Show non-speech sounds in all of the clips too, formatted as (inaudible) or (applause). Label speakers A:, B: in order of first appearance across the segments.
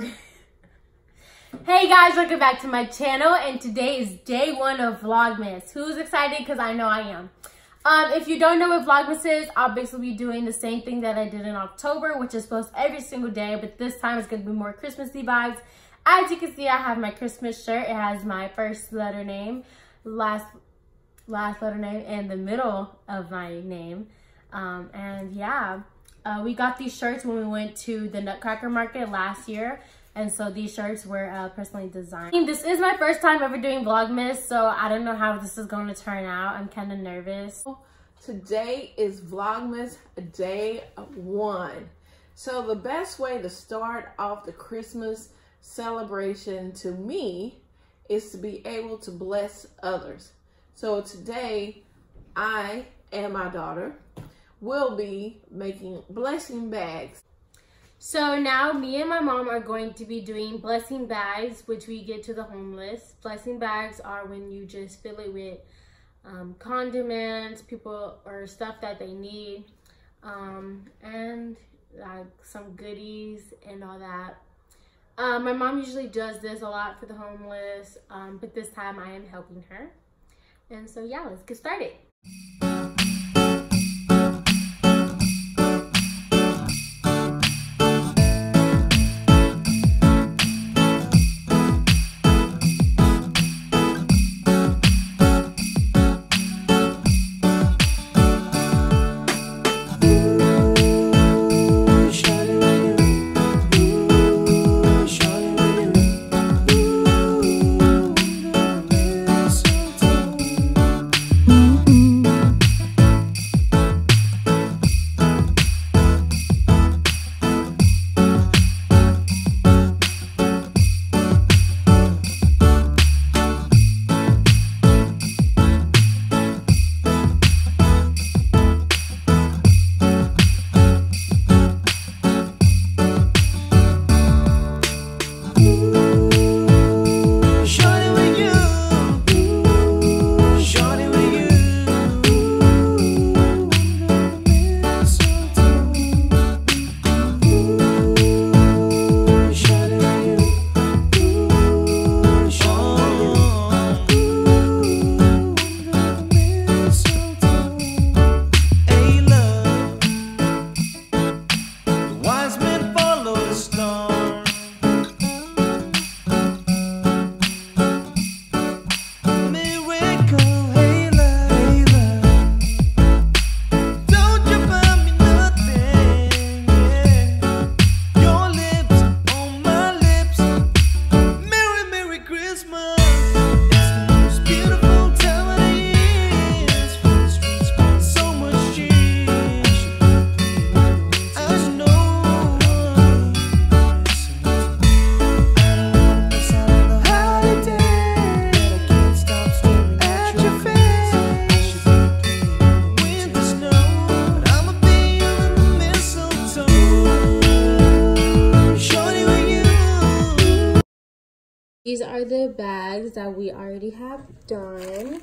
A: (laughs) guys, welcome back to my channel and today is day one of Vlogmas. Who's excited? Because I know I am. Um, if you don't know what Vlogmas is, I'll basically be doing the same thing that I did in October, which is post every single day, but this time it's going to be more Christmassy vibes. As you can see, I have my Christmas shirt. It has my first letter name, last last letter name, and the middle of my name. Um, and yeah, uh, we got these shirts when we went to the Nutcracker Market last year. And so these shirts were uh, personally designed. This is my first time ever doing Vlogmas, so I don't know how this is going to turn out. I'm kind of nervous.
B: Today is Vlogmas day one. So the best way to start off the Christmas celebration to me is to be able to bless others. So today, I and my daughter will be making blessing bags.
A: So now me and my mom are going to be doing blessing bags, which we get to the homeless. Blessing bags are when you just fill it with um, condiments, people or stuff that they need, um, and like some goodies and all that. Um, my mom usually does this a lot for the homeless, um, but this time I am helping her. And so yeah, let's get started. These are the bags that we already have done.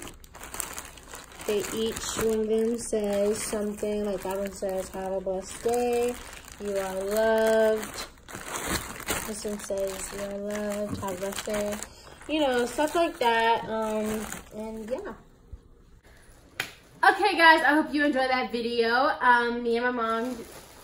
A: They each one of them says something like that one says have a blessed day, you are loved. This one says you are loved, have a blessed day. You know, stuff like that. Um, and yeah. Okay guys, I hope you enjoyed that video. Um, me and my mom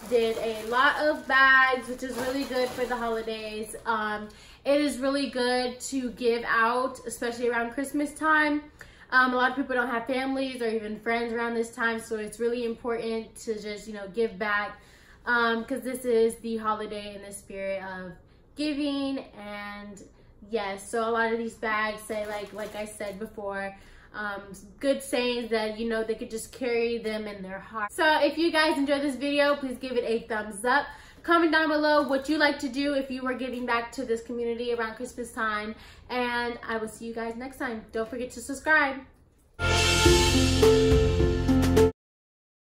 A: did a lot of bags, which is really good for the holidays. Um, it is really good to give out, especially around Christmas time. Um, a lot of people don't have families or even friends around this time, so it's really important to just, you know, give back Um, because um, this is the holiday in the spirit of giving and yes, so a lot of these bags say like, like I said before, um, good sayings that, you know, they could just carry them in their heart. So if you guys enjoyed this video, please give it a thumbs up. Comment down below what you like to do if you were giving back to this community around Christmas time. And I will see you guys next time. Don't forget to subscribe.